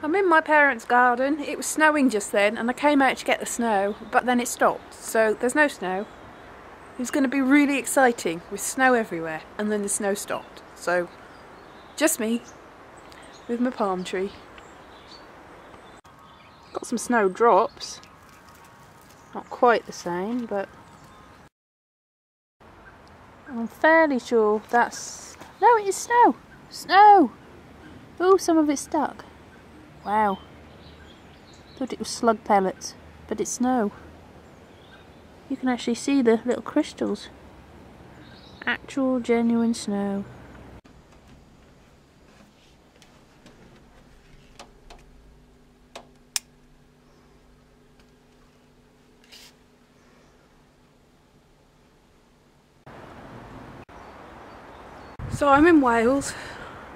I'm in my parents' garden. It was snowing just then and I came out to get the snow, but then it stopped. So there's no snow. It was going to be really exciting with snow everywhere and then the snow stopped. So just me with my palm tree. Got some snow drops. Not quite the same, but I'm fairly sure that's... No, it is snow! Snow! Oh, some of it's stuck. Wow. Thought it was slug pellets, but it's snow. You can actually see the little crystals. Actual genuine snow. So I'm in Wales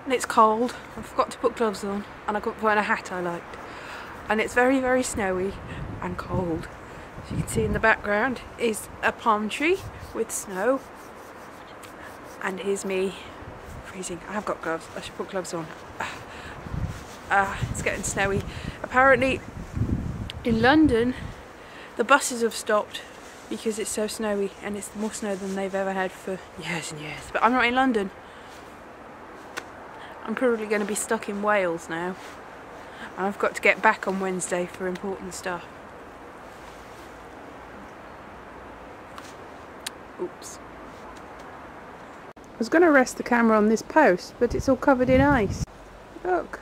and it's cold. I forgot to put gloves on and I couldn't find a hat I liked. And it's very, very snowy and cold. As you can see in the background is a palm tree with snow. And here's me freezing. I have got gloves. I should put gloves on. Uh, it's getting snowy. Apparently in London the buses have stopped because it's so snowy and it's more snow than they've ever had for years and years. But I'm not in London. I'm probably going to be stuck in Wales now. And I've got to get back on Wednesday for important stuff. Oops. I was going to rest the camera on this post, but it's all covered in ice. Look.